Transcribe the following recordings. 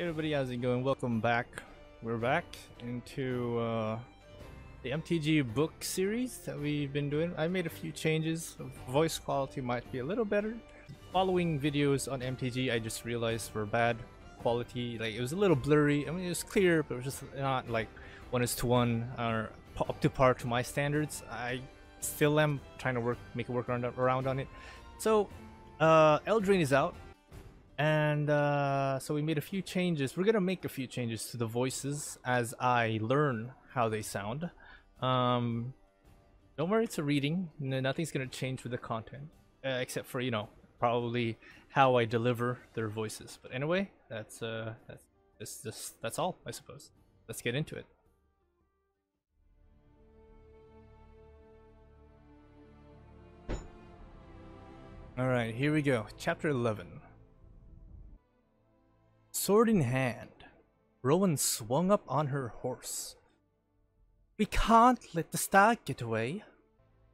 Everybody, how's it going? Welcome back. We're back into uh, the MTG book series that we've been doing. I made a few changes. Voice quality might be a little better. Following videos on MTG, I just realized were bad quality. Like it was a little blurry. I mean, it was clear, but it was just not like one is to one or up to par to my standards. I still am trying to work, make a work around, around on it. So, uh, is out and uh, so we made a few changes. We're gonna make a few changes to the voices as I learn how they sound. Um, don't worry, it's a reading. Nothing's gonna change with the content, uh, except for you know probably how I deliver their voices. But anyway, that's uh, that's just that's all, I suppose. Let's get into it. All right, here we go. Chapter 11. Sword in hand, Rowan swung up on her horse. We can't let the stag get away,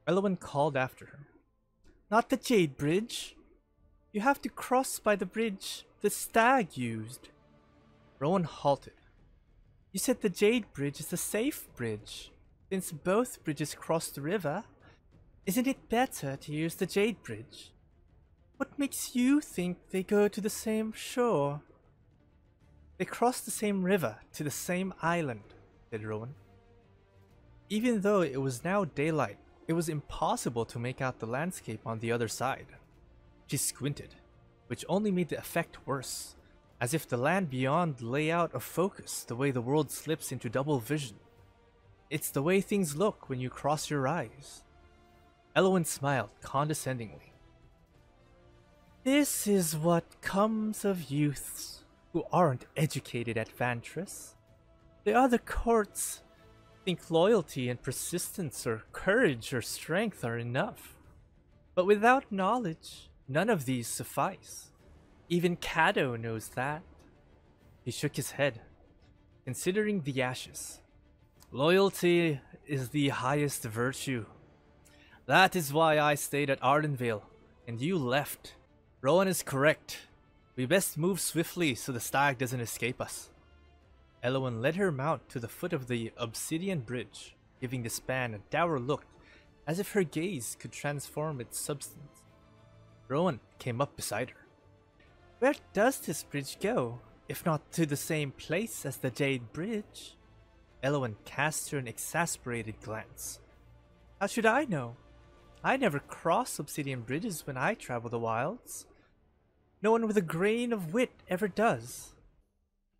Elowen called after her. Not the Jade Bridge. You have to cross by the bridge the stag used. Rowan halted. You said the Jade Bridge is a safe bridge. Since both bridges cross the river, isn't it better to use the Jade Bridge? What makes you think they go to the same shore? They crossed the same river to the same island, said Rowan. Even though it was now daylight, it was impossible to make out the landscape on the other side. She squinted, which only made the effect worse, as if the land beyond lay out of focus the way the world slips into double vision. It's the way things look when you cross your eyes. Elowen smiled condescendingly. This is what comes of youths who aren't educated at Vantress. The other courts think loyalty and persistence or courage or strength are enough. But without knowledge, none of these suffice. Even Kado knows that. He shook his head, considering the ashes. Loyalty is the highest virtue. That is why I stayed at Ardenvale, and you left. Rowan is correct. We best move swiftly so the stag doesn't escape us. Elowen led her mount to the foot of the obsidian bridge, giving the span a dour look, as if her gaze could transform its substance. Rowan came up beside her. Where does this bridge go, if not to the same place as the Jade Bridge? Elowen cast her an exasperated glance. How should I know? I never cross obsidian bridges when I travel the wilds. No one with a grain of wit ever does.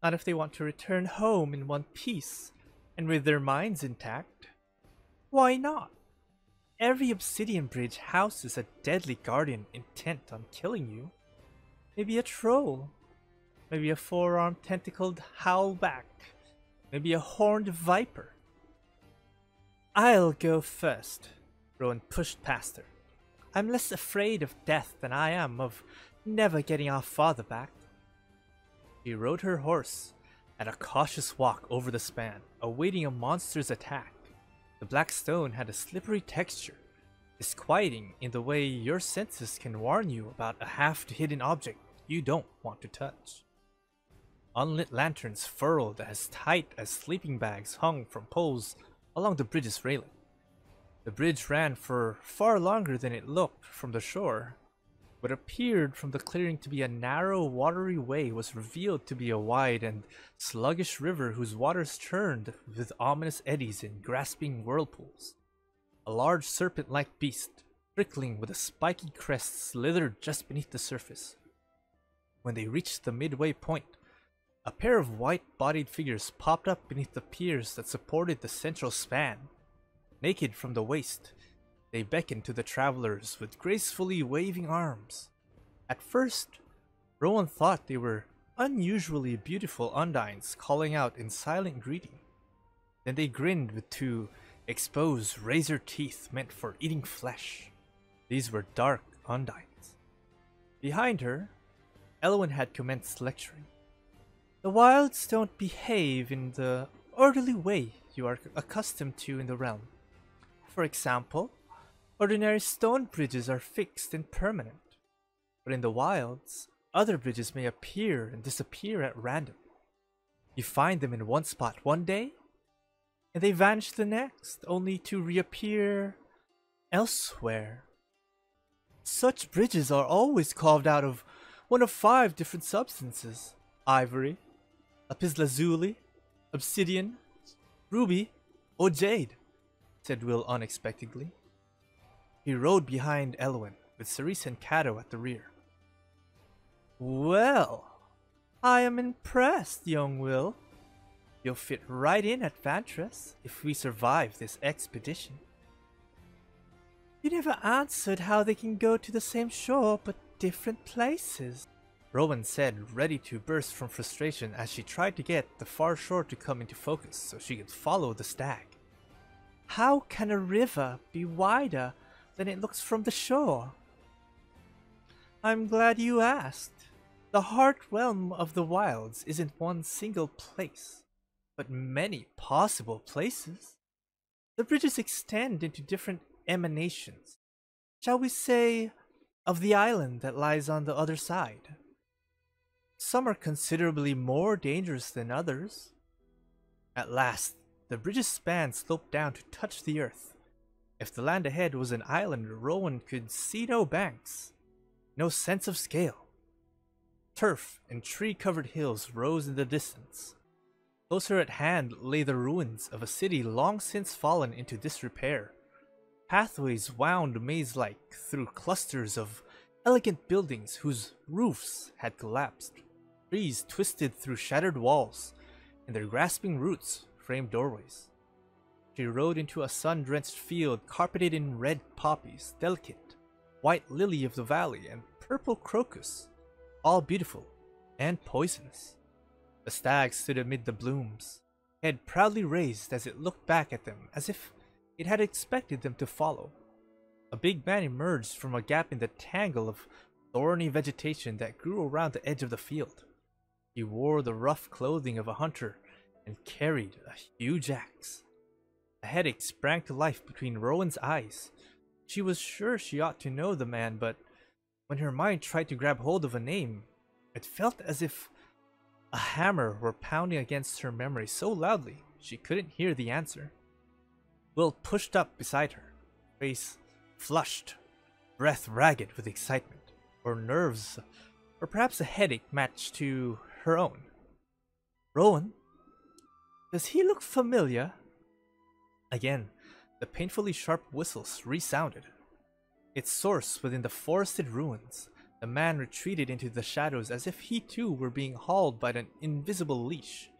Not if they want to return home in one piece and with their minds intact. Why not? Every obsidian bridge houses a deadly guardian intent on killing you. Maybe a troll. Maybe a four-armed tentacled howlback. Maybe a horned viper. I'll go first. Rowan pushed past her. I'm less afraid of death than I am of never getting our father back. He rode her horse at a cautious walk over the span, awaiting a monster's attack. The black stone had a slippery texture, disquieting in the way your senses can warn you about a half-hidden object you don't want to touch. Unlit lanterns furled as tight as sleeping bags hung from poles along the bridge's railing. The bridge ran for far longer than it looked from the shore, what appeared from the clearing to be a narrow, watery way was revealed to be a wide and sluggish river whose waters churned with ominous eddies and grasping whirlpools. A large serpent-like beast, prickling with a spiky crest, slithered just beneath the surface. When they reached the midway point, a pair of white-bodied figures popped up beneath the piers that supported the central span. Naked from the waist, they beckoned to the travelers with gracefully waving arms. At first, Rowan thought they were unusually beautiful undines calling out in silent greeting. Then they grinned with two exposed razor teeth meant for eating flesh. These were dark undines. Behind her, Elowen had commenced lecturing. The wilds don't behave in the orderly way you are accustomed to in the realm. For example, Ordinary stone bridges are fixed and permanent, but in the wilds, other bridges may appear and disappear at random. You find them in one spot one day, and they vanish the next, only to reappear elsewhere. Such bridges are always carved out of one of five different substances ivory, lapis lazuli, obsidian, ruby, or jade, said Will unexpectedly. He rode behind Elwyn, with Cerise and Cato at the rear. Well, I am impressed, young Will. You'll fit right in at Vantress if we survive this expedition. You never answered how they can go to the same shore but different places. Rowan said, ready to burst from frustration as she tried to get the far shore to come into focus so she could follow the stag. How can a river be wider than it looks from the shore? I'm glad you asked. The heart realm of the wilds isn't one single place, but many possible places. The bridges extend into different emanations, shall we say, of the island that lies on the other side. Some are considerably more dangerous than others. At last, the bridge's span sloped down to touch the earth. If the land ahead was an island, Rowan could see no banks, no sense of scale. Turf and tree-covered hills rose in the distance. Closer at hand lay the ruins of a city long since fallen into disrepair. Pathways wound maze-like through clusters of elegant buildings whose roofs had collapsed. Trees twisted through shattered walls, and their grasping roots framed doorways. She rode into a sun-drenched field carpeted in red poppies, delicate, white lily of the valley, and purple crocus, all beautiful and poisonous. The stag stood amid the blooms, head proudly raised as it looked back at them as if it had expected them to follow. A big man emerged from a gap in the tangle of thorny vegetation that grew around the edge of the field. He wore the rough clothing of a hunter and carried a huge axe. A headache sprang to life between Rowan's eyes. She was sure she ought to know the man, but when her mind tried to grab hold of a name, it felt as if a hammer were pounding against her memory so loudly she couldn't hear the answer. Will pushed up beside her, face flushed, breath ragged with excitement, or nerves, or perhaps a headache matched to her own. Rowan, does he look familiar? Again, the painfully sharp whistles resounded. Its source within the forested ruins, the man retreated into the shadows as if he too were being hauled by an invisible leash.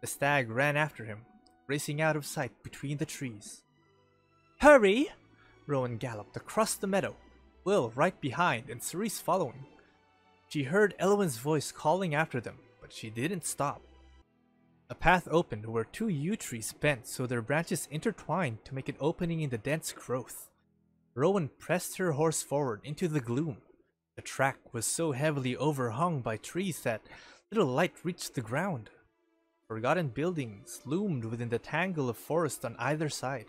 The stag ran after him, racing out of sight between the trees. Hurry! Rowan galloped across the meadow, Will right behind and Cerise following. She heard Elwyn's voice calling after them, but she didn't stop. A path opened where two yew trees bent so their branches intertwined to make an opening in the dense growth. Rowan pressed her horse forward into the gloom. The track was so heavily overhung by trees that little light reached the ground. Forgotten buildings loomed within the tangle of forest on either side.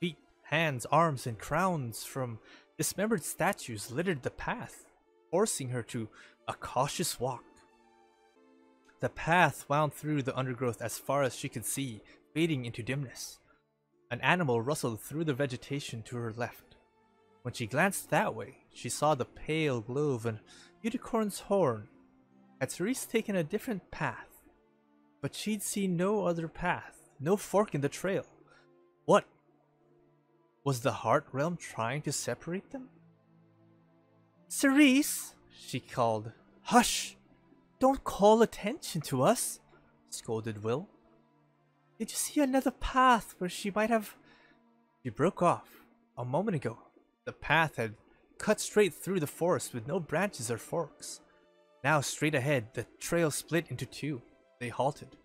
Feet, hands, arms, and crowns from dismembered statues littered the path, forcing her to a cautious walk. The path wound through the undergrowth as far as she could see, fading into dimness. An animal rustled through the vegetation to her left. When she glanced that way, she saw the pale glow of an unicorn's horn. Had Cerise taken a different path? But she'd seen no other path, no fork in the trail. What? Was the Heart Realm trying to separate them? Cerise, she called. Hush! Don't call attention to us, scolded Will. Did you see another path where she might have... She broke off. A moment ago, the path had cut straight through the forest with no branches or forks. Now, straight ahead, the trail split into two. They halted.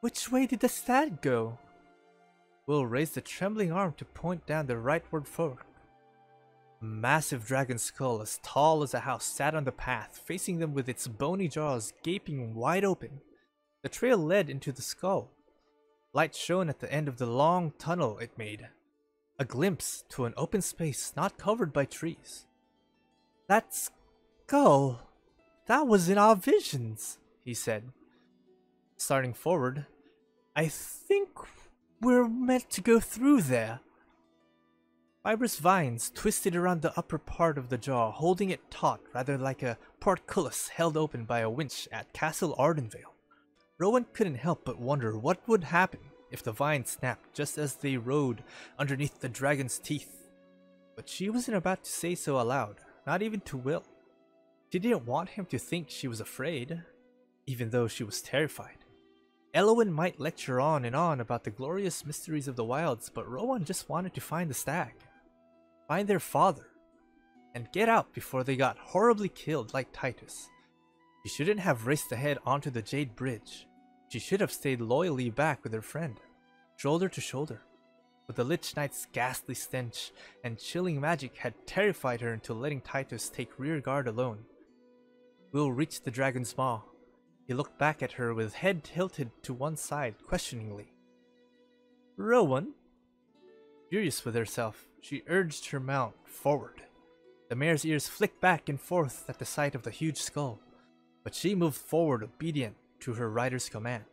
Which way did the stag go? Will raised a trembling arm to point down the rightward fork. A massive dragon skull as tall as a house sat on the path, facing them with its bony jaws gaping wide open. The trail led into the skull. Light shone at the end of the long tunnel it made, a glimpse to an open space not covered by trees. That skull, that was in our visions, he said. starting forward. I think we're meant to go through there. Fibrous vines twisted around the upper part of the jaw, holding it taut rather like a portcullis held open by a winch at Castle Ardenvale. Rowan couldn't help but wonder what would happen if the vine snapped just as they rode underneath the dragon's teeth. But she wasn't about to say so aloud, not even to Will. She didn't want him to think she was afraid, even though she was terrified. Elwyn might lecture on and on about the glorious mysteries of the wilds, but Rowan just wanted to find the stag find their father, and get out before they got horribly killed like Titus. She shouldn't have raced ahead onto the Jade Bridge. She should have stayed loyally back with her friend, shoulder to shoulder. But the Lich Knight's ghastly stench and chilling magic had terrified her into letting Titus take rear guard alone. Will reached the dragon's maw. He looked back at her with head tilted to one side questioningly. Rowan? Furious with herself, she urged her mount forward. The mare's ears flicked back and forth at the sight of the huge skull, but she moved forward obedient to her rider's command.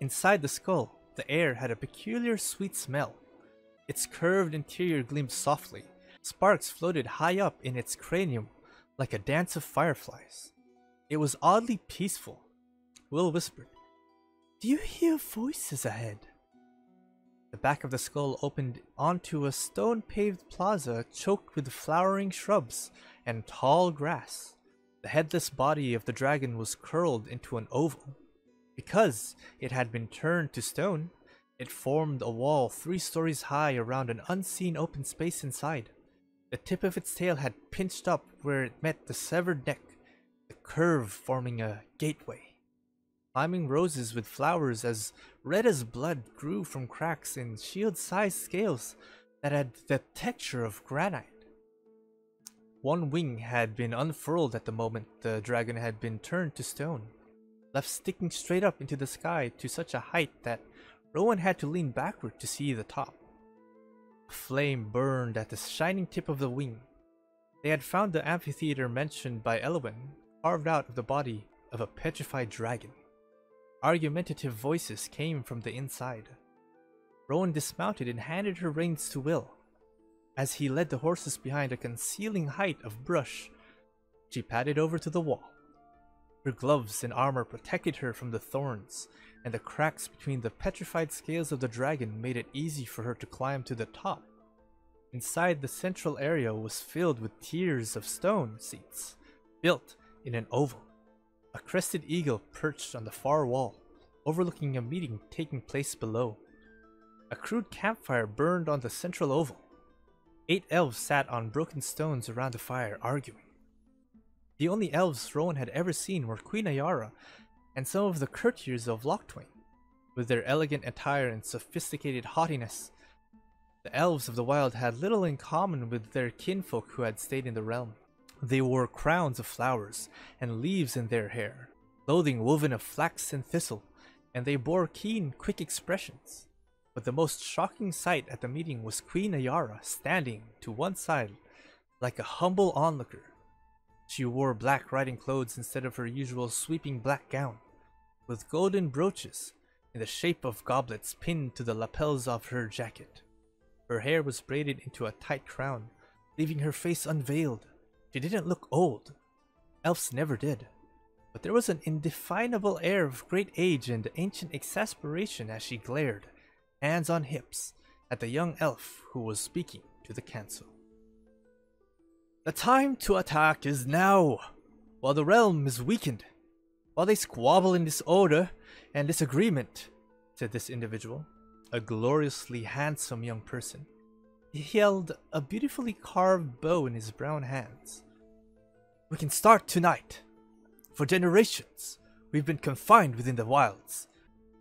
Inside the skull, the air had a peculiar sweet smell. Its curved interior gleamed softly. Sparks floated high up in its cranium like a dance of fireflies. It was oddly peaceful. Will whispered, Do you hear voices ahead? The back of the skull opened onto a stone paved plaza choked with flowering shrubs and tall grass. The headless body of the dragon was curled into an oval. Because it had been turned to stone, it formed a wall three stories high around an unseen open space inside. The tip of its tail had pinched up where it met the severed neck, the curve forming a gateway. Climbing roses with flowers as red as blood grew from cracks in shield-sized scales that had the texture of granite. One wing had been unfurled at the moment the dragon had been turned to stone, left sticking straight up into the sky to such a height that Rowan had to lean backward to see the top. A flame burned at the shining tip of the wing. They had found the amphitheater mentioned by Elwyn carved out of the body of a petrified dragon. Argumentative voices came from the inside. Rowan dismounted and handed her reins to Will. As he led the horses behind a concealing height of brush, she padded over to the wall. Her gloves and armor protected her from the thorns, and the cracks between the petrified scales of the dragon made it easy for her to climb to the top. Inside the central area was filled with tiers of stone seats, built in an oval. A crested eagle perched on the far wall, overlooking a meeting taking place below. A crude campfire burned on the central oval. Eight elves sat on broken stones around the fire, arguing. The only elves Rowan had ever seen were Queen Ayara and some of the courtiers of Locthwain, with their elegant attire and sophisticated haughtiness. The elves of the wild had little in common with their kinfolk who had stayed in the realm. They wore crowns of flowers and leaves in their hair, clothing woven of flax and thistle, and they bore keen, quick expressions. But the most shocking sight at the meeting was Queen Ayara standing to one side like a humble onlooker. She wore black riding clothes instead of her usual sweeping black gown, with golden brooches in the shape of goblets pinned to the lapels of her jacket. Her hair was braided into a tight crown, leaving her face unveiled she didn't look old. Elves never did. But there was an indefinable air of great age and ancient exasperation as she glared, hands on hips, at the young elf who was speaking to the council. The time to attack is now, while the realm is weakened, while they squabble in disorder and disagreement, said this individual, a gloriously handsome young person. He held a beautifully carved bow in his brown hands. We can start tonight. For generations, we've been confined within the wilds.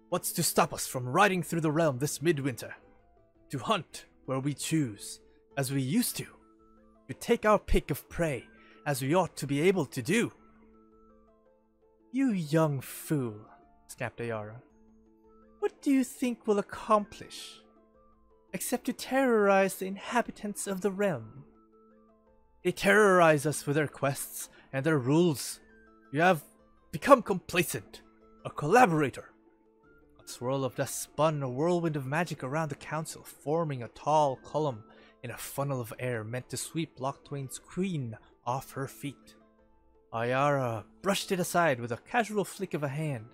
What's to stop us from riding through the realm this midwinter? To hunt where we choose, as we used to. To take our pick of prey, as we ought to be able to do. You young fool, snapped Ayara. What do you think we'll accomplish? Except to terrorize the inhabitants of the realm. They terrorize us with their quests and their rules. You have become complacent. a collaborator. A swirl of dust spun a whirlwind of magic around the council, forming a tall column in a funnel of air meant to sweep Locthwain's queen off her feet. Ayara brushed it aside with a casual flick of a hand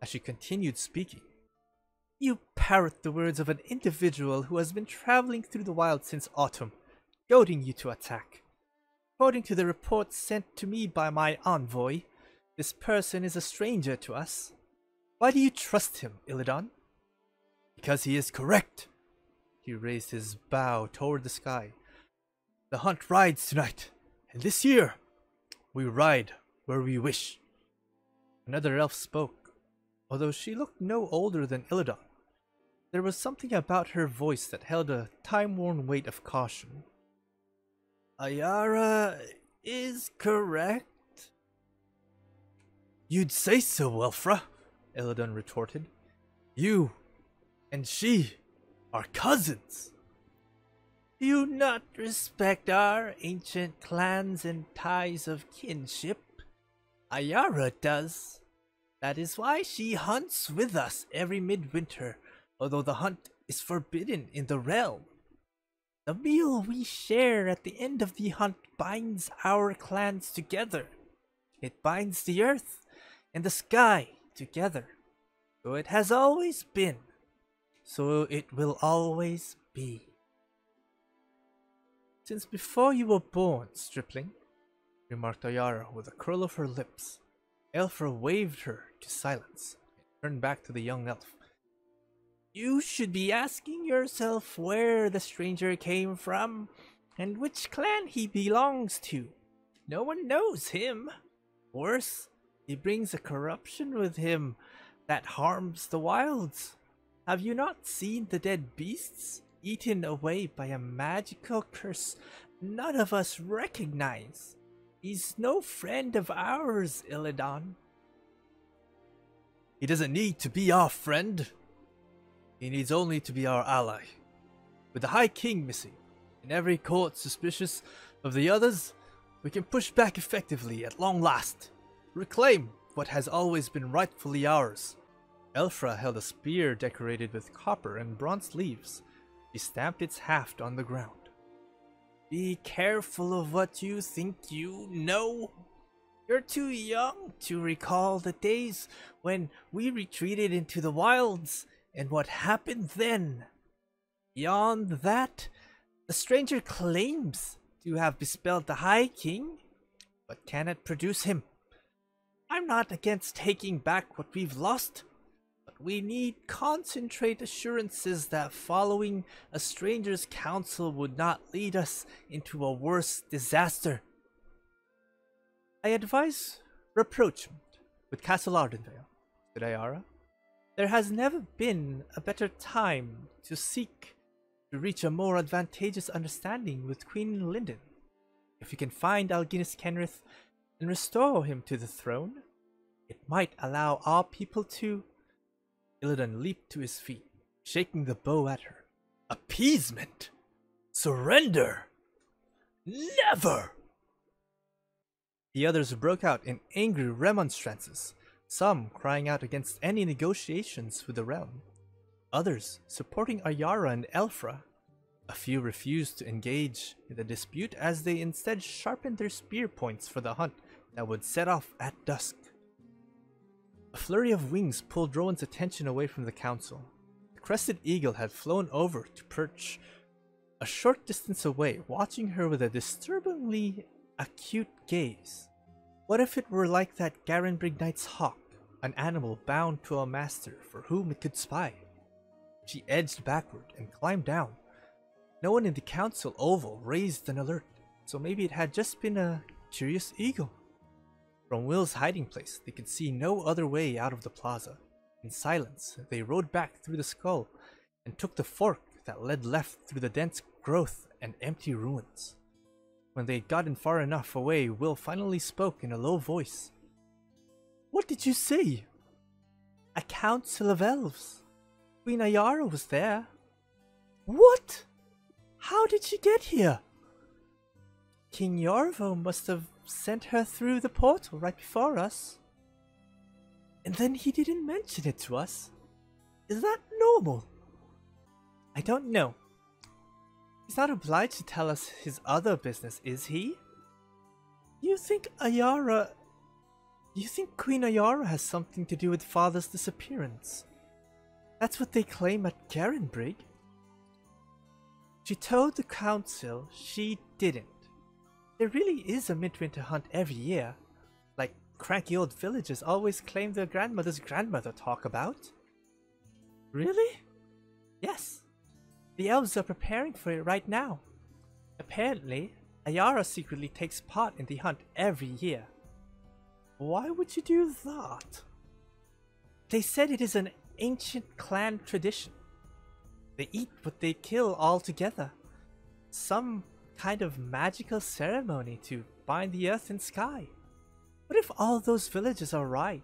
as she continued speaking. You parrot the words of an individual who has been traveling through the wild since autumn, goading you to attack. According to the report sent to me by my envoy, this person is a stranger to us. Why do you trust him, Illidan? Because he is correct. He raised his bow toward the sky. The hunt rides tonight, and this year we ride where we wish. Another elf spoke, although she looked no older than Illidan. There was something about her voice that held a time-worn weight of caution. Ayara is correct. You'd say so, Elfra, Illidan retorted. You and she are cousins. Do you not respect our ancient clans and ties of kinship? Ayara does. That is why she hunts with us every midwinter, although the hunt is forbidden in the realm. The meal we share at the end of the hunt binds our clans together. It binds the earth and the sky together. So it has always been. So it will always be. Since before you were born, stripling, remarked Ayara with a curl of her lips. Elfra waved her to silence and turned back to the young elf. You should be asking yourself where the stranger came from and which clan he belongs to. No one knows him. Worse, he brings a corruption with him that harms the wilds. Have you not seen the dead beasts eaten away by a magical curse none of us recognize? He's no friend of ours, Illidan. He doesn't need to be our friend. He needs only to be our ally. With the High King missing, and every court suspicious of the others, we can push back effectively at long last reclaim what has always been rightfully ours. Elfra held a spear decorated with copper and bronze leaves. She stamped its haft on the ground. Be careful of what you think you know. You're too young to recall the days when we retreated into the wilds and what happened then. Beyond that, the stranger claims to have bespelled the High King, but cannot produce him. I'm not against taking back what we've lost, but we need concentrate assurances that following a stranger's counsel would not lead us into a worse disaster. I advise rapprochement with Castle Ardenvale, said Ayara. There has never been a better time to seek to reach a more advantageous understanding with Queen Linden. If we can find Algenus Kenrith and restore him to the throne, it might allow our people to. Illidan leaped to his feet, shaking the bow at her. Appeasement! Surrender! Never! The others broke out in angry remonstrances, some crying out against any negotiations with the realm, others supporting Ayara and Elfra. A few refused to engage in the dispute as they instead sharpened their spear points for the hunt that would set off at dusk. A flurry of wings pulled Rowan's attention away from the council. The crested eagle had flown over to perch a short distance away, watching her with a disturbingly acute gaze. What if it were like that Garenbrig Knight's hawk, an animal bound to a master for whom it could spy? She edged backward and climbed down. No one in the council oval raised an alert, so maybe it had just been a curious eagle. From Will's hiding place, they could see no other way out of the plaza. In silence, they rode back through the skull and took the fork that led left through the dense growth and empty ruins. When they had gotten far enough away, Will finally spoke in a low voice. What did you see? A council of elves. Queen Ayara was there. What? How did she get here? King Yorvo must have sent her through the portal right before us. And then he didn't mention it to us. Is that normal? I don't know. He's not obliged to tell us his other business, is he? You think Ayara... You think Queen Ayara has something to do with father's disappearance? That's what they claim at Garenbrig. She told the council she didn't. There really is a midwinter hunt every year, like cranky old villagers always claim their grandmother's grandmother talk about. Really? Yes. The elves are preparing for it right now. Apparently, Ayara secretly takes part in the hunt every year. Why would you do that? They said it is an ancient clan tradition. They eat what they kill all together. Some kind of magical ceremony to bind the earth and sky. What if all those villages are right?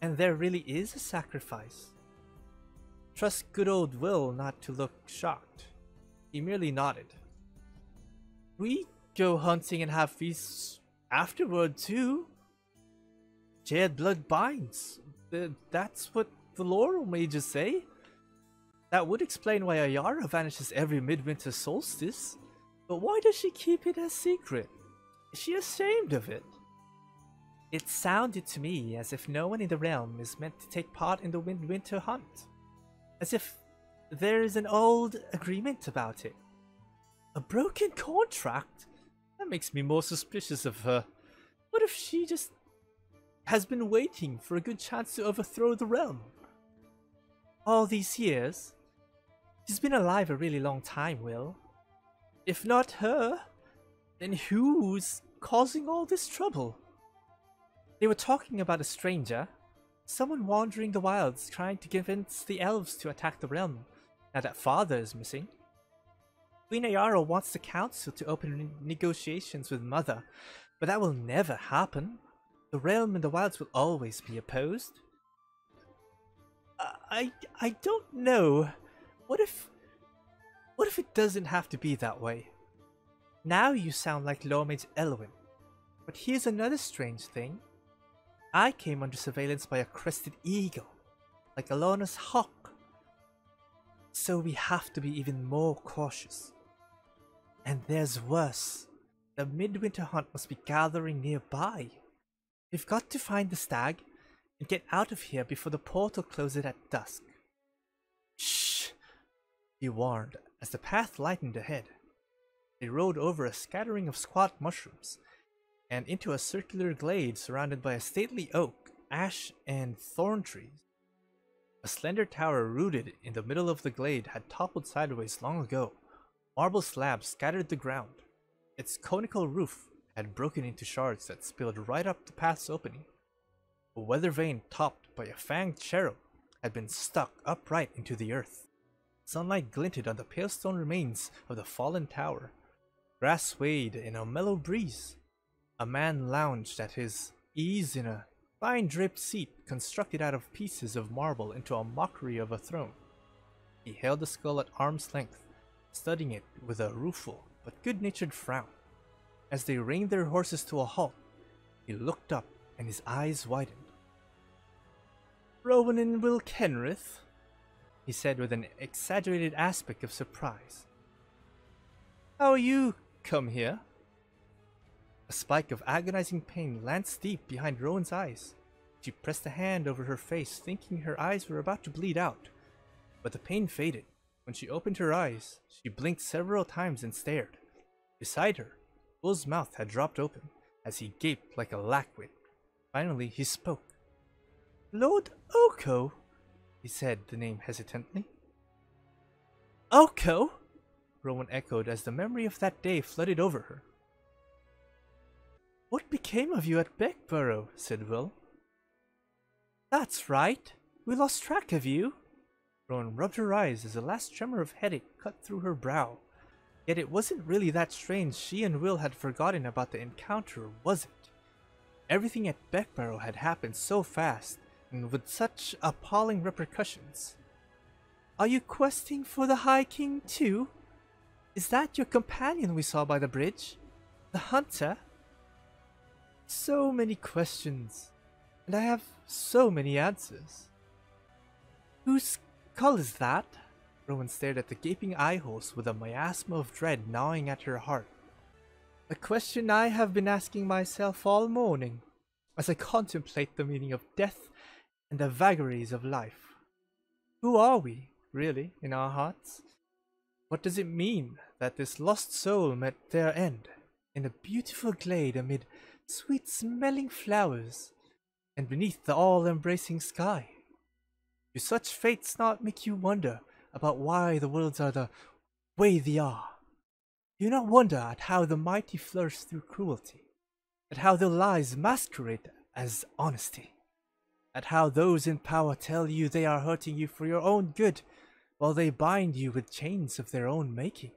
And there really is a sacrifice? Trust good old Will not to look shocked. He merely nodded. We go hunting and have feasts afterward too. Shed blood binds. That's what the lore mages say. That would explain why Ayara vanishes every midwinter solstice. But why does she keep it a secret? Is she ashamed of it? It sounded to me as if no one in the realm is meant to take part in the midwinter hunt. As if there is an old agreement about it. A broken contract? That makes me more suspicious of her. What if she just has been waiting for a good chance to overthrow the realm? All these years? She's been alive a really long time, Will. If not her, then who's causing all this trouble? They were talking about a stranger, Someone wandering the wilds trying to convince the elves to attack the realm, now that father is missing. Queen Ayara wants the council to open negotiations with mother, but that will never happen. The realm and the wilds will always be opposed. I I don't know. What if what if it doesn't have to be that way? Now you sound like Lormage Elwyn. But here's another strange thing. I came under surveillance by a crested eagle, like Alona's hawk. So we have to be even more cautious. And there's worse. The midwinter hunt must be gathering nearby. We've got to find the stag and get out of here before the portal closes at dusk. Shh! He warned as the path lightened ahead. They rode over a scattering of squat mushrooms and into a circular glade surrounded by a stately oak, ash, and thorn trees. A slender tower rooted in the middle of the glade had toppled sideways long ago. Marble slabs scattered the ground. Its conical roof had broken into shards that spilled right up the path's opening. A weather vane topped by a fanged cherub had been stuck upright into the earth. Sunlight glinted on the pale stone remains of the fallen tower. Grass swayed in a mellow breeze, a man lounged at his ease in a fine draped seat constructed out of pieces of marble into a mockery of a throne. He held the skull at arm's length, studying it with a rueful but good natured frown. As they reined their horses to a halt, he looked up and his eyes widened. Rowan and Will Kenrith, he said with an exaggerated aspect of surprise. How you come here? A spike of agonizing pain lanced deep behind Rowan's eyes. She pressed a hand over her face, thinking her eyes were about to bleed out. But the pain faded. When she opened her eyes, she blinked several times and stared. Beside her, Will's mouth had dropped open, as he gaped like a lackwit. Finally, he spoke. Lord Oko, he said the name hesitantly. Oko? Rowan echoed as the memory of that day flooded over her. What became of you at Beckborough? said Will. That's right. We lost track of you. Rowan rubbed her eyes as a last tremor of headache cut through her brow. Yet it wasn't really that strange she and Will had forgotten about the encounter, was it? Everything at Beckborough had happened so fast, and with such appalling repercussions. Are you questing for the High King too? Is that your companion we saw by the bridge? The hunter? So many questions. and I have so many answers. Whose skull is that? Rowan stared at the gaping eye holes with a miasma of dread gnawing at her heart. A question I have been asking myself all morning as I contemplate the meaning of death and the vagaries of life. Who are we, really, in our hearts? What does it mean that this lost soul met their end in a beautiful glade amid sweet smelling flowers and beneath the all embracing sky? Do such fates not make you wonder about why the worlds are the way they are? Do you not wonder at how the mighty flourish through cruelty, at how their lies masquerade as honesty, at how those in power tell you they are hurting you for your own good, while they bind you with chains of their own making?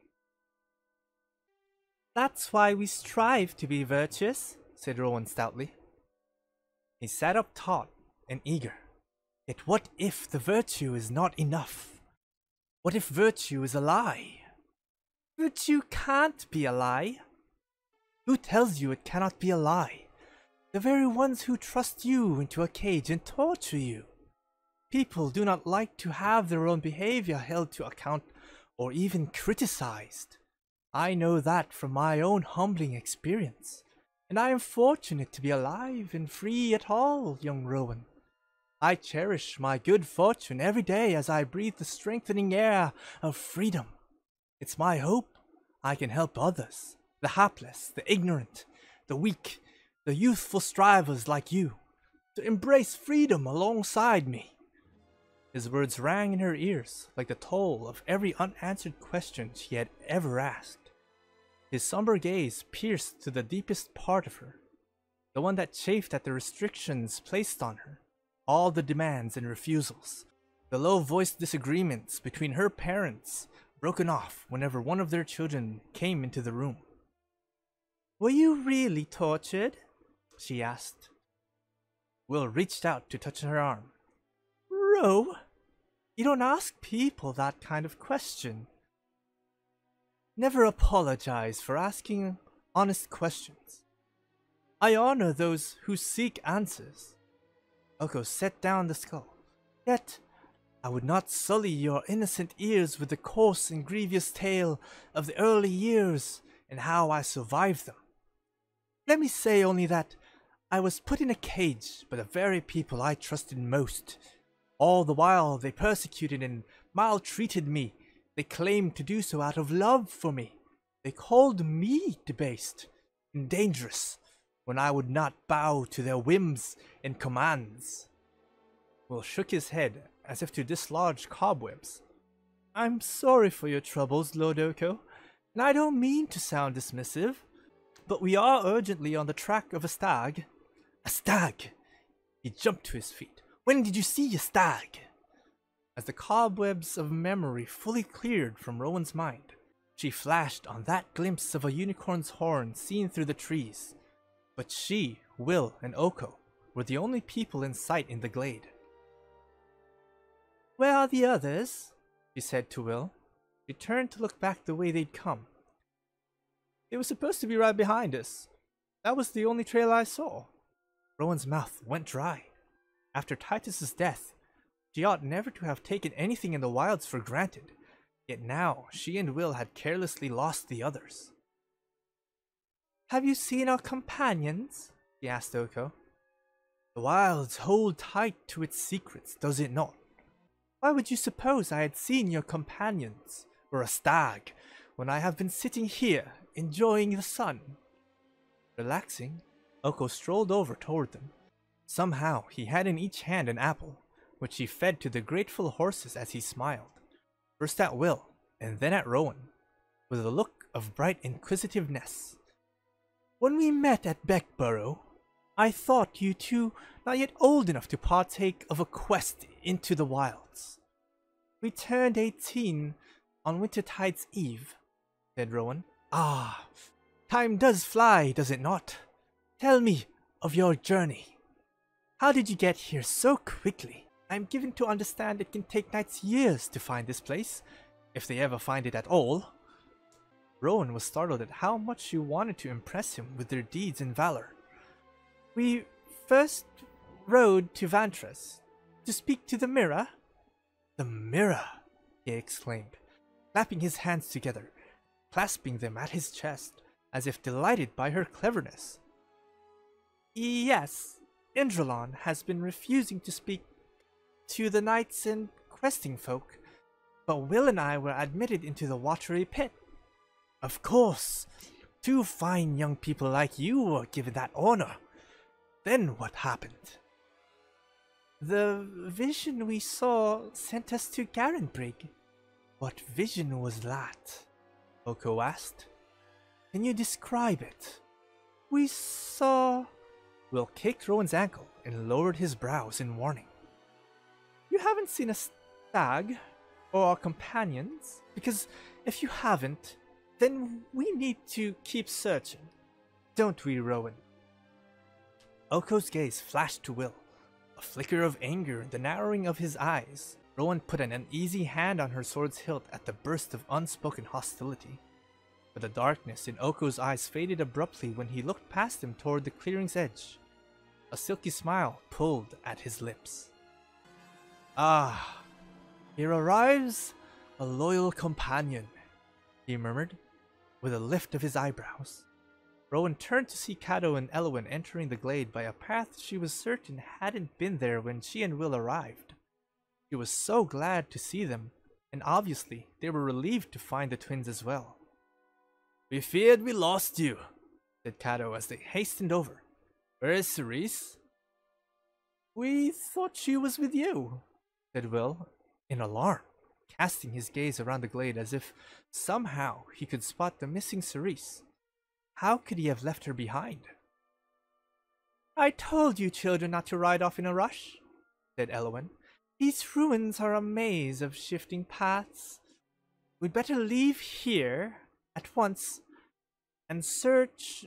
That's why we strive to be virtuous, said Rowan stoutly. He sat up taut and eager. Yet what if the virtue is not enough? What if virtue is a lie? Virtue can't be a lie. Who tells you it cannot be a lie? The very ones who trust you into a cage and torture you. People do not like to have their own behavior held to account or even criticized. I know that from my own humbling experience, and I am fortunate to be alive and free at all, young Rowan. I cherish my good fortune every day as I breathe the strengthening air of freedom. It's my hope I can help others, the hapless, the ignorant, the weak, the youthful strivers like you, to embrace freedom alongside me. His words rang in her ears like the toll of every unanswered question she had ever asked. His somber gaze pierced to the deepest part of her, the one that chafed at the restrictions placed on her all the demands and refusals, the low voiced disagreements between her parents broken off whenever one of their children came into the room. Were you really tortured? she asked. Will reached out to touch her arm. Ro, you don't ask people that kind of question. Never apologize for asking honest questions. I honor those who seek answers. Oko set down the skull. Yet, I would not sully your innocent ears with the coarse and grievous tale of the early years and how I survived them. Let me say only that I was put in a cage by the very people I trusted most. All the while they persecuted and maltreated me. They claimed to do so out of love for me. They called me debased and dangerous when I would not bow to their whims and commands. Will shook his head as if to dislodge cobwebs. I'm sorry for your troubles, Lord Oko, and I don't mean to sound dismissive, but we are urgently on the track of a stag. A stag! He jumped to his feet. When did you see a stag? As the cobwebs of memory fully cleared from Rowan's mind, she flashed on that glimpse of a unicorn's horn seen through the trees, but she, Will, and Oko were the only people in sight in the glade. Where are the others? she said to Will. She turned to look back the way they'd come. They were supposed to be right behind us. That was the only trail I saw. Rowan's mouth went dry. After Titus's death, she ought never to have taken anything in the wilds for granted, yet now she and Will had carelessly lost the others. Have you seen our companions? he asked Oko. The wilds hold tight to its secrets, does it not? Why would you suppose I had seen your companions, or a stag, when I have been sitting here, enjoying the sun? Relaxing, Oko strolled over toward them. Somehow he had in each hand an apple, which he fed to the grateful horses as he smiled, first at Will, and then at Rowan, with a look of bright inquisitiveness. When we met at Beckborough, I thought you two not yet old enough to partake of a quest into the wilds. We turned eighteen on Wintertide's Eve, said Rowan. Ah, time does fly, does it not? Tell me of your journey. How did you get here so quickly? I'm given to understand it can take knights years to find this place, if they ever find it at all. Rowan was startled at how much she wanted to impress him with their deeds and valor. We first rode to Vantress to speak to the mirror. The mirror, he exclaimed, clapping his hands together, clasping them at his chest, as if delighted by her cleverness. Yes, Indralon has been refusing to speak to the knights and questing folk, but Will and I were admitted into the watery pit. Of course, two fine young people like you were given that honor. Then what happened? The vision we saw sent us to Garenbrig. What vision was that? Oko asked. Can you describe it? We saw... Will kicked Rowan's ankle and lowered his brows in warning. Haven't seen a stag or our companions? Because if you haven't, then we need to keep searching. Don't we, Rowan? Oko's gaze flashed to Will. A flicker of anger in the narrowing of his eyes. Rowan put an uneasy hand on her sword's hilt at the burst of unspoken hostility. But the darkness in Oko's eyes faded abruptly when he looked past him toward the clearing's edge. A silky smile pulled at his lips. Ah, here arrives a loyal companion, he murmured, with a lift of his eyebrows. Rowan turned to see Cato and Elowen entering the glade by a path she was certain hadn't been there when she and Will arrived. She was so glad to see them, and obviously they were relieved to find the twins as well. We feared we lost you, said Cato as they hastened over. Where is Cerise? We thought she was with you, said Will, in alarm, casting his gaze around the glade as if somehow he could spot the missing Cerise. How could he have left her behind? I told you children not to ride off in a rush, said Elowen. These ruins are a maze of shifting paths. We'd better leave here at once and search.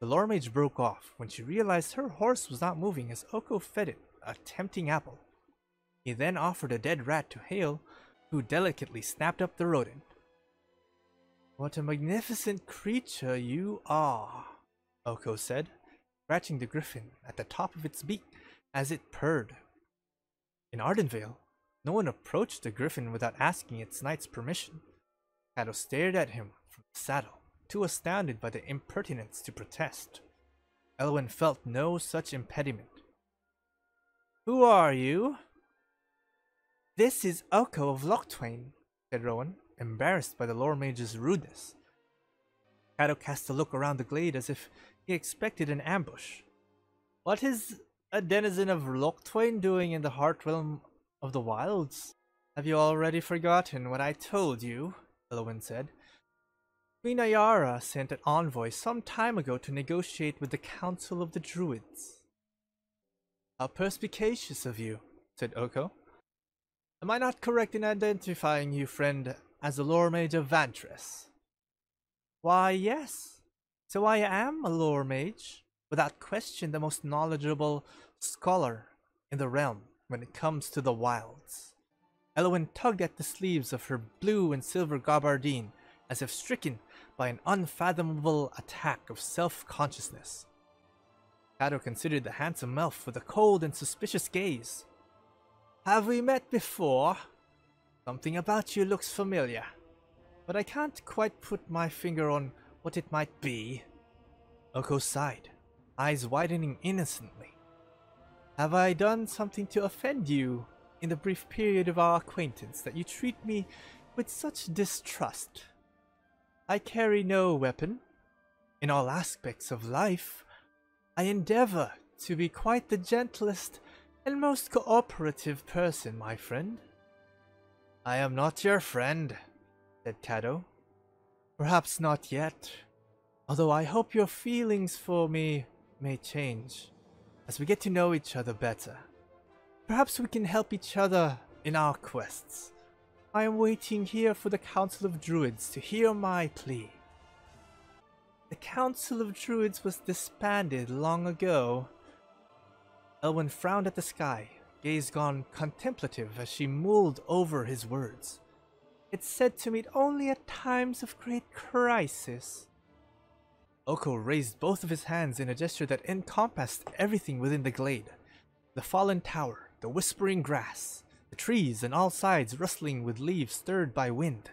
The lore mage broke off when she realized her horse was not moving as Oko fed it a tempting apple. He then offered a dead rat to Hale, who delicately snapped up the rodent. What a magnificent creature you are, Oko said, scratching the griffin at the top of its beak as it purred. In Ardenvale, no one approached the griffin without asking its knight's permission. Cato stared at him from the saddle, too astounded by the impertinence to protest. Elowen felt no such impediment. Who are you? This is Oko of Locthwain, said Rowan, embarrassed by the lore mage's rudeness. Cato cast a look around the glade as if he expected an ambush. What is a denizen of Locthwain doing in the heart realm of the wilds? Have you already forgotten what I told you? Elowen said. Queen Ayara sent an envoy some time ago to negotiate with the Council of the Druids. How perspicacious of you, said Oko. Am I not correct in identifying you, friend, as the lore mage of Vantress? Why, yes. So I am a lore mage, without question the most knowledgeable scholar in the realm when it comes to the wilds. Elowen tugged at the sleeves of her blue and silver gabardine as if stricken by an unfathomable attack of self-consciousness. Cato considered the handsome elf with a cold and suspicious gaze. Have we met before? Something about you looks familiar, but I can't quite put my finger on what it might be. Oko sighed, eyes widening innocently. Have I done something to offend you in the brief period of our acquaintance that you treat me with such distrust? I carry no weapon. In all aspects of life, I endeavor to be quite the gentlest and most cooperative person, my friend. I am not your friend, said Cato. Perhaps not yet, although I hope your feelings for me may change as we get to know each other better. Perhaps we can help each other in our quests. I am waiting here for the Council of Druids to hear my plea. The Council of Druids was disbanded long ago. Elowen frowned at the sky gaze gone contemplative as she mulled over his words. It's said to meet only at times of great crisis. Oko raised both of his hands in a gesture that encompassed everything within the glade. The fallen tower, the whispering grass, the trees on all sides rustling with leaves stirred by wind.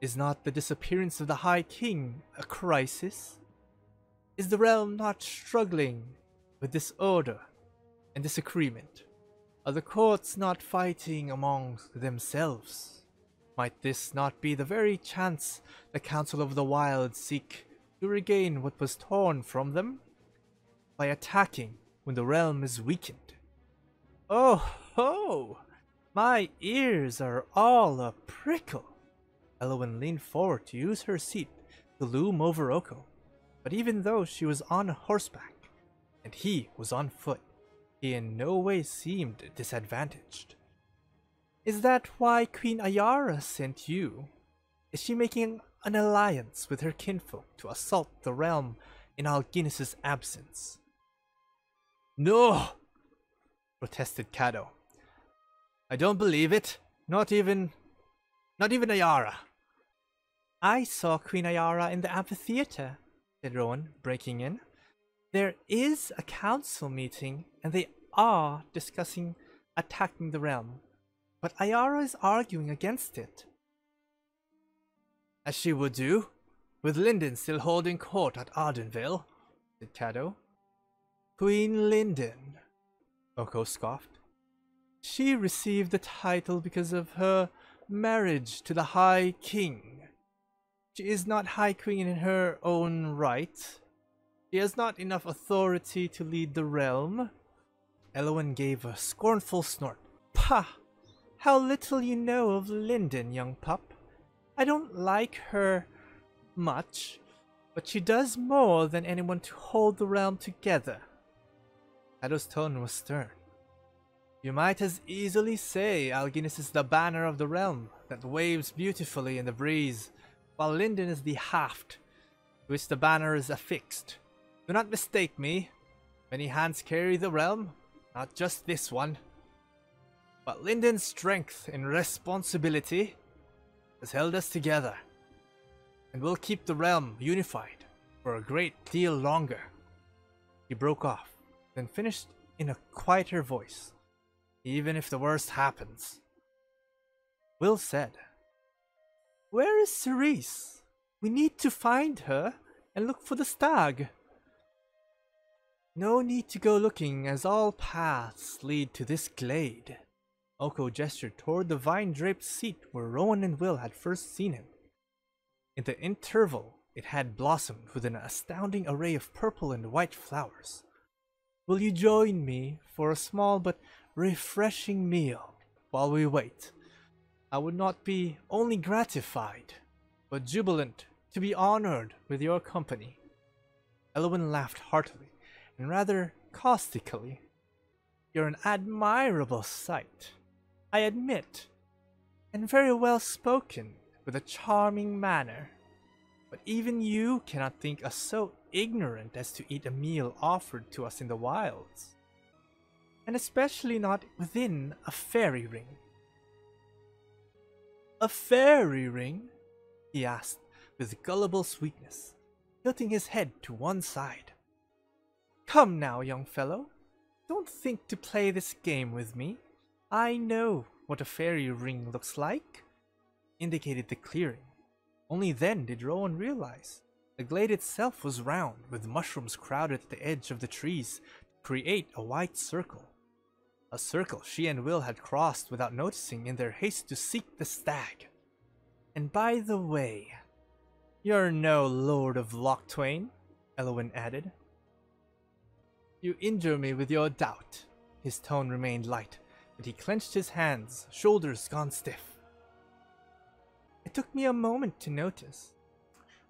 Is not the disappearance of the High King a crisis? Is the realm not struggling with disorder and disagreement? Are the courts not fighting among themselves? Might this not be the very chance the Council of the Wild seek to regain what was torn from them? By attacking when the realm is weakened. Oh ho! My ears are all a prickle. Elowen leaned forward to use her seat to loom over Oko, but even though she was on horseback and he was on foot, he in no way seemed disadvantaged. Is that why Queen Ayara sent you? Is she making an alliance with her kinfolk to assault the realm in Algenus's absence? No! protested Cado. I don't believe it. Not even... not even Ayara. I saw Queen Ayara in the amphitheater, said Rowan, breaking in. There is a council meeting, and they are discussing attacking the realm, but Ayara is arguing against it. As she would do, with Linden still holding court at Ardenvale, said Cado. Queen Linden, Oko scoffed. She received the title because of her marriage to the High King. She is not High Queen in her own right. She has not enough authority to lead the realm. Elowen gave a scornful snort. Pah! How little you know of Linden, young pup. I don't like her much, but she does more than anyone to hold the realm together. Cado's tone was stern. You might as easily say Algenus is the banner of the realm that waves beautifully in the breeze, while Linden is the haft to which the banner is affixed. Do not mistake me. Many hands carry the realm, not just this one. But Linden's strength and responsibility has held us together, and will keep the realm unified for a great deal longer. He broke off, then finished in a quieter voice, even if the worst happens. Will said, Where is Cerise? We need to find her and look for the stag. No need to go looking as all paths lead to this glade. Oko gestured toward the vine-draped seat where Rowan and Will had first seen him. In the interval, it had blossomed with an astounding array of purple and white flowers. Will you join me for a small but refreshing meal while we wait? I would not be only gratified, but jubilant to be honored with your company. Elowen laughed heartily and rather caustically. You're an admirable sight. I admit, and very well spoken, with a charming manner. But even you cannot think us so ignorant as to eat a meal offered to us in the wilds. And especially not within a fairy ring. A fairy ring? he asked with gullible sweetness, tilting his head to one side. Come now, young fellow, don't think to play this game with me. I know what a fairy ring looks like, indicated the clearing. Only then did Rowan realize. The glade itself was round, with mushrooms crowded at the edge of the trees to create a white circle. A circle she and Will had crossed without noticing in their haste to seek the stag. And by the way, you're no Lord of Locthwain, Elowen added. You injure me with your doubt. His tone remained light, but he clenched his hands, shoulders gone stiff. It took me a moment to notice.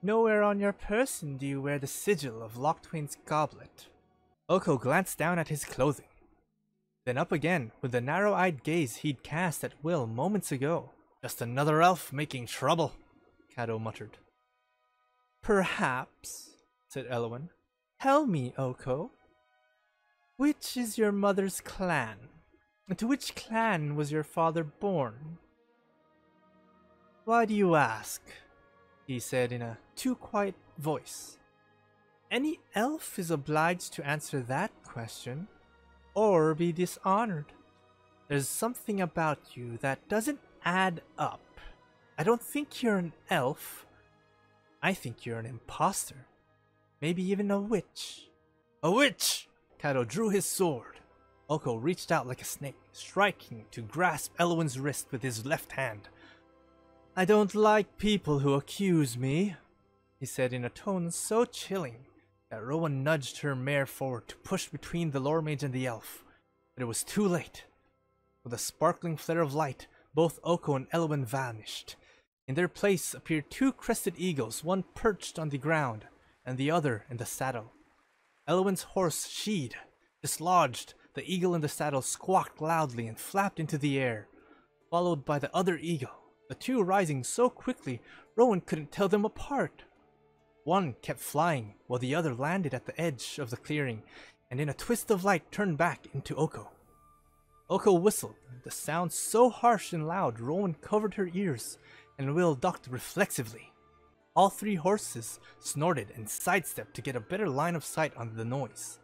Nowhere on your person do you wear the sigil of Locthwain's goblet. Oko glanced down at his clothing, then up again with the narrow-eyed gaze he'd cast at Will moments ago. Just another elf making trouble, Cado muttered. Perhaps, said Elowen. Tell me, Oko, which is your mother's clan? And to which clan was your father born? Why do you ask? He said in a too quiet voice Any elf is obliged to answer that question, or be dishonored. There's something about you that doesn't add up. I don't think you're an elf. I think you're an impostor. Maybe even a witch. A witch! Kato drew his sword. Oko reached out like a snake, striking to grasp Elowen's wrist with his left hand. I don't like people who accuse me, he said in a tone so chilling that Rowan nudged her mare forward to push between the lore mage and the elf. But it was too late. With a sparkling flare of light, both Oko and Elowen vanished. In their place appeared two crested eagles, one perched on the ground, and the other in the saddle. Elowen's horse sheed, dislodged, the eagle in the saddle squawked loudly and flapped into the air, followed by the other eagle, the two rising so quickly Rowan couldn't tell them apart. One kept flying, while the other landed at the edge of the clearing, and in a twist of light turned back into Oko. Oko whistled, the sound so harsh and loud Rowan covered her ears, and Will ducked reflexively. All three horses snorted and sidestepped to get a better line of sight on the noise.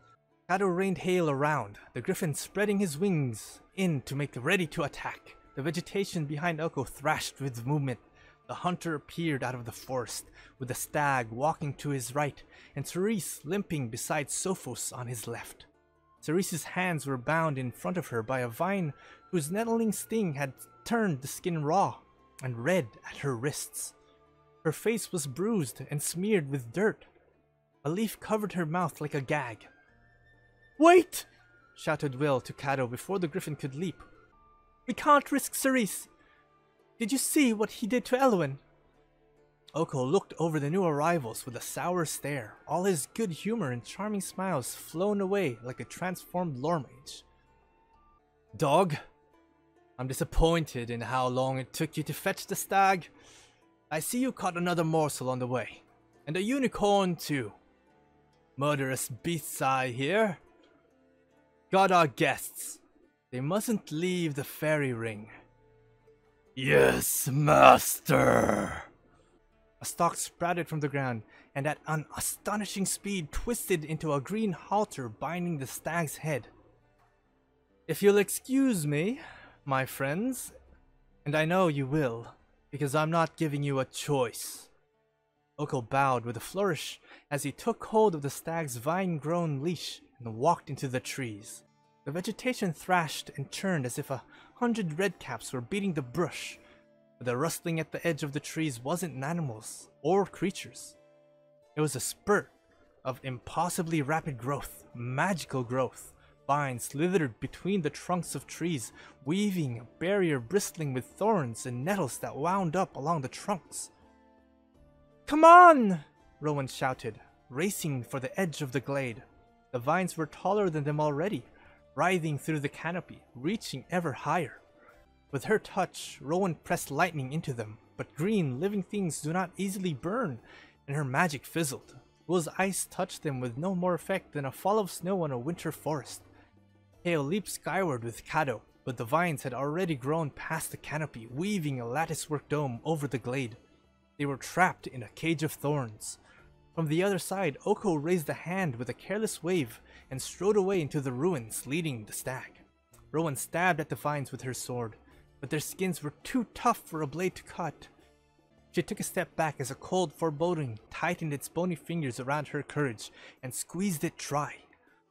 Shadow rained Hale around, the griffin spreading his wings in to make ready to attack. The vegetation behind Oko thrashed with movement. The hunter appeared out of the forest, with the stag walking to his right, and Cerise limping beside Sophos on his left. Cerise's hands were bound in front of her by a vine whose nettling sting had turned the skin raw and red at her wrists. Her face was bruised and smeared with dirt. A leaf covered her mouth like a gag. Wait! shouted Will to Kato before the griffin could leap. We can't risk Cerise. Did you see what he did to Elowen? Oko looked over the new arrivals with a sour stare, all his good humor and charming smiles flown away like a transformed lore mage. Dog, I'm disappointed in how long it took you to fetch the stag. I see you caught another morsel on the way. And a unicorn too. Murderous beasts I hear. Got our guests. They mustn't leave the fairy ring. Yes, master. A stalk sprouted from the ground, and at an astonishing speed twisted into a green halter binding the stag's head. If you'll excuse me, my friends, and I know you will, because I'm not giving you a choice. Oko bowed with a flourish as he took hold of the stag's vine-grown leash and walked into the trees. The vegetation thrashed and churned as if a hundred redcaps were beating the brush, but the rustling at the edge of the trees wasn't animals or creatures. It was a spurt of impossibly rapid growth, magical growth. Vines slithered between the trunks of trees, weaving a barrier bristling with thorns and nettles that wound up along the trunks. Come on! Rowan shouted, racing for the edge of the glade. The vines were taller than them already, writhing through the canopy, reaching ever higher. With her touch, Rowan pressed lightning into them, but green, living things do not easily burn, and her magic fizzled. Will's ice touched them with no more effect than a fall of snow on a winter forest. Hale leaped skyward with Kado, but the vines had already grown past the canopy, weaving a latticework dome over the glade. They were trapped in a cage of thorns. From the other side, Oko raised a hand with a careless wave and strode away into the ruins, leading the stag. Rowan stabbed at the vines with her sword, but their skins were too tough for a blade to cut. She took a step back as a cold foreboding tightened its bony fingers around her courage and squeezed it dry.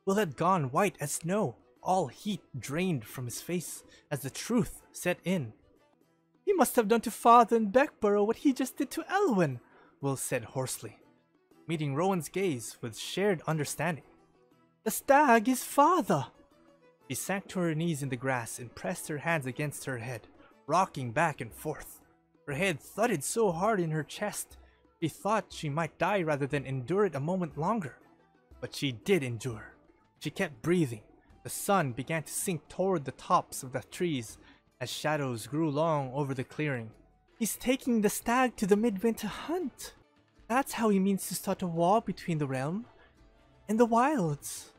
Will had gone white as snow, all heat drained from his face as the truth set in. He must have done to father and Beckborough what he just did to Elowen, Will said hoarsely, meeting Rowan's gaze with shared understanding. The stag is father! She sank to her knees in the grass and pressed her hands against her head, rocking back and forth. Her head thudded so hard in her chest, she thought she might die rather than endure it a moment longer. But she did endure. She kept breathing, the sun began to sink toward the tops of the trees as shadows grew long over the clearing. He's taking the stag to the midwinter hunt. That's how he means to start a war between the realm and the wilds.